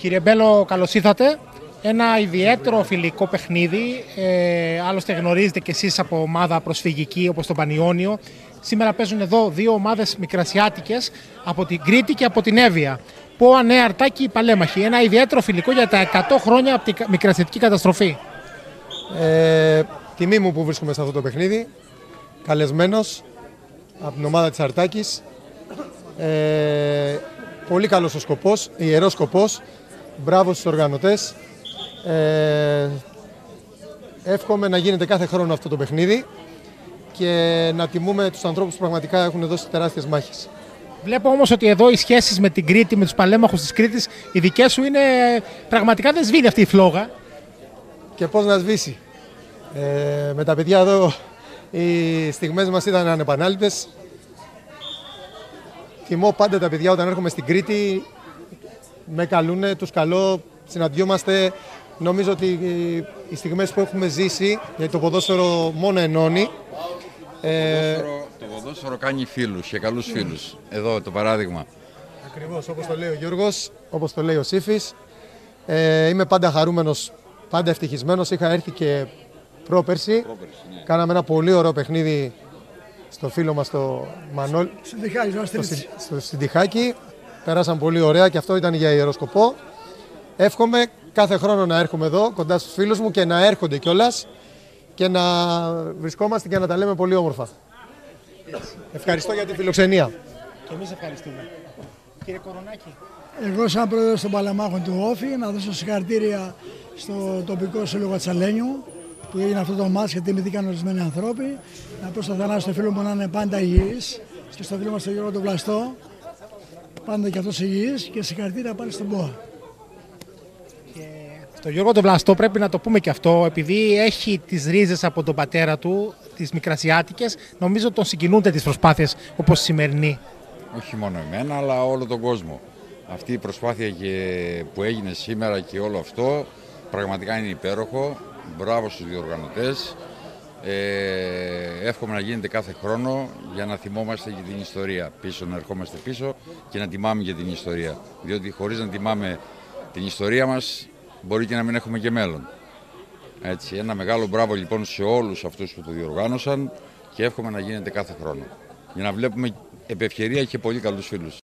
Κύριε Μπέλο, καλώς ήρθατε. Ένα ιδιαίτερο φιλικό παιχνίδι. Ε, άλλωστε, γνωρίζετε κι εσείς από ομάδα προσφυγική όπως τον Πανιόνιο. Σήμερα παίζουν εδώ δύο ομάδες μικρασιάτικες από την Κρήτη και από την Εύβοια. Πόα Νέα Αρτάκη Παλέμαχη. Ένα ιδιαίτερο φιλικό για τα 100 χρόνια από την μικρασιατική καταστροφή. Ε, τιμή μου που βρίσκομαι σε αυτό το παιχνίδι. Καλεσμένος από την ομάδα της Αρτάκης. Ε, πολύ καλός ο σκοπός, ιερός σκοπός. Μπράβο στους οργανωτές. Ε, εύχομαι να γίνεται κάθε χρόνο αυτό το παιχνίδι και να τιμούμε τους ανθρώπους που πραγματικά έχουν δώσει τεράστιες μάχες. Βλέπω όμως ότι εδώ οι σχέσεις με την Κρήτη, με τους παλέμαχους της Κρήτης, οι δικές σου είναι πραγματικά δεν σβήνει αυτή η φλόγα. Και πώς να σβήσει. Ε, με τα παιδιά εδώ οι στιγμές μας ήταν ανεπανάληπτες. Θυμώ πάντα τα παιδιά όταν έρχομαι στην Κρήτη, με καλούνε, τους καλώ, συναντιόμαστε. Νομίζω ότι οι στιγμές που έχουμε ζήσει, γιατί το ποδόσφαιρο μόνο ενώνει. Ε, το ποδόσφαιρο κάνει φίλους και καλούς φίλους. Εδώ το παράδειγμα. Ακριβώς, όπως το λέει ο Γιώργος, όπως το λέει ο Σύφης. Ε, είμαι πάντα χαρούμενος, πάντα ευτυχισμένος. Είχα έρθει και πρόπερση. ναι. Κάναμε ένα πολύ ωραίο παιχνίδι στο φίλο μας το Μανώλ, Συντυχάκι, στο στο, Αστρίτης. Συ- στο Συντιχάκι. Περάσαν πολύ ωραία και αυτό ήταν για ιεροσκοπό. Εύχομαι κάθε χρόνο να έρχομαι εδώ κοντά στους φίλους μου και να έρχονται κιόλας και να βρισκόμαστε και να τα λέμε πολύ όμορφα. Ευχαριστώ για τη φιλοξενία. Και εμείς ευχαριστούμε. Κύριε Κορονάκη. Εγώ, σαν πρόεδρος των Παλαμάχων του Όφη, να δώσω συγχαρητήρια στο τοπικό σύλλογο Τσαλένιου που έγινε αυτό το μάτς και τιμηθήκαν ορισμένοι άνθρωποι. Να πω στο Θανάσιο στο φίλο μου να είναι πάντα υγιής και στο φίλο μας τον Γιώργο τον Βλαστό πάντα και αυτός υγιής και συγχαρητήρια πάλι στον ΠΟΑ. Στο Γιώργο τον Βλαστό πρέπει να το πούμε και αυτό, επειδή έχει τις ρίζες από τον πατέρα του, τις μικρασιάτικες, νομίζω τον συγκινούνται τις προσπάθειες όπως η σημερινή. Όχι μόνο εμένα, αλλά όλο τον κόσμο. Αυτή η προσπάθεια και που έγινε σήμερα και όλο αυτό πραγματικά είναι υπέροχο. Μπράβο στους διοργανωτές. Ε, εύχομαι να γίνεται κάθε χρόνο για να θυμόμαστε και την ιστορία πίσω, να ερχόμαστε πίσω και να τιμάμε και την ιστορία. Διότι χωρίς να τιμάμε την ιστορία μας μπορεί και να μην έχουμε και μέλλον. Έτσι, ένα μεγάλο μπράβο λοιπόν σε όλους αυτούς που το διοργάνωσαν και εύχομαι να γίνεται κάθε χρόνο. Για να βλέπουμε επ' ευκαιρία και πολύ καλούς φίλους.